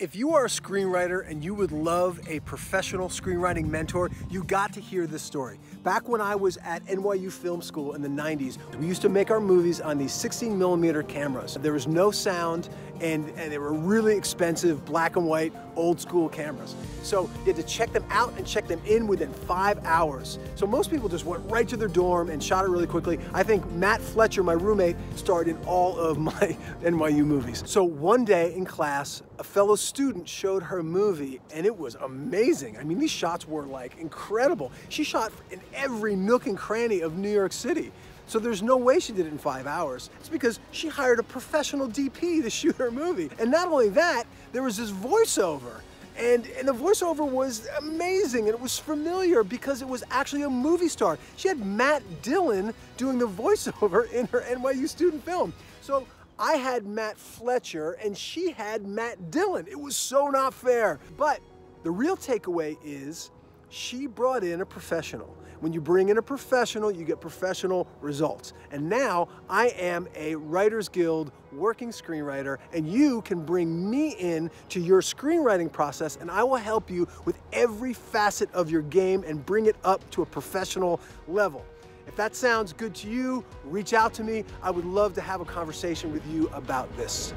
If you are a screenwriter and you would love a professional screenwriting mentor, you got to hear this story. Back when I was at NYU Film School in the 90s, we used to make our movies on these 16 millimeter cameras. There was no sound and, and they were really expensive black and white old school cameras. So you had to check them out and check them in within five hours. So most people just went right to their dorm and shot it really quickly. I think Matt Fletcher, my roommate, starred in all of my NYU movies. So one day in class, a fellow showed her movie and it was amazing. I mean, these shots were like incredible. She shot in every nook and cranny of New York City. So there's no way she did it in five hours. It's because she hired a professional DP to shoot her movie. And not only that, there was this voiceover. And, and the voiceover was amazing and it was familiar because it was actually a movie star. She had Matt Dillon doing the voiceover in her NYU student film. So I had Matt Fletcher and she had Matt Dillon. It was so not fair. But the real takeaway is she brought in a professional. When you bring in a professional, you get professional results. And now I am a Writers Guild working screenwriter, and you can bring me in to your screenwriting process, and I will help you with every facet of your game and bring it up to a professional level. If that sounds good to you, reach out to me. I would love to have a conversation with you about this.